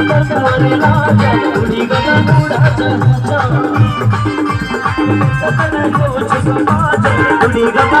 ुडी गमा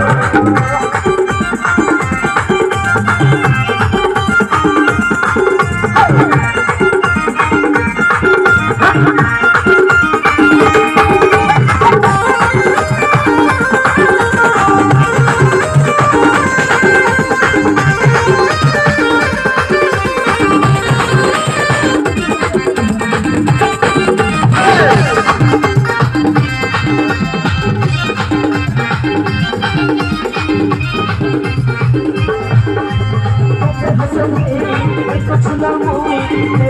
توه ہسڻي هڪ چولا موي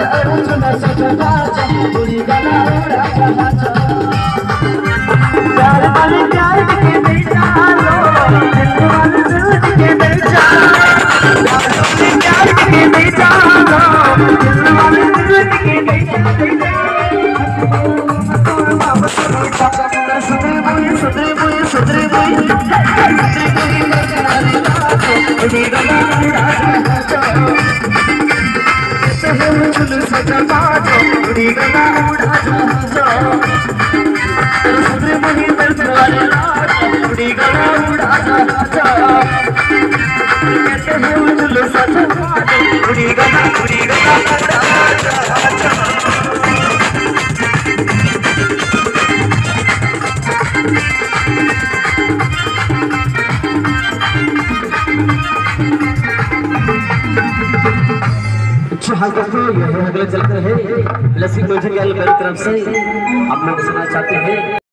اڙو چندا हाल दोस्तों यही अगला चलकर है लस्सी भोजन की तरफ से आप लोग सुनना चाहते हैं